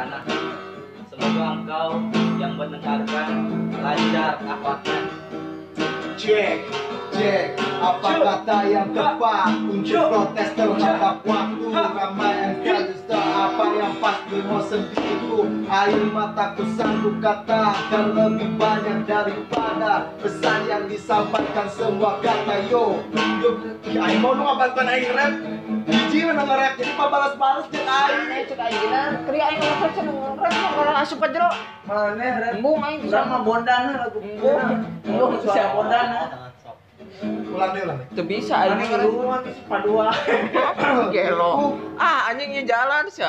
Semoga engkau yang mendengarkan lancar akhlaknya. Cek, cek, apa kata yang tepat? Untuk protes terhadap waktu. Ramai kalister apa yang pasti mau sendiriku. Air mataku sanggup katakan lebih banyak daripada Pesan yang disampaikan semua kata yo. Yo, Aing mau dong ngabantuan Aing rap Nge-rap, jadi balas-balas cek Aing Aing cek aing gina, kriya aing ngefans cenah ngefans kalau asup jero. Mana rap? Embung aing bisa lagu. Embung. Embung bisa bondana. Ulang deh, ulang bisa aing padua. Gelo. Ah anjingnya jalan sih.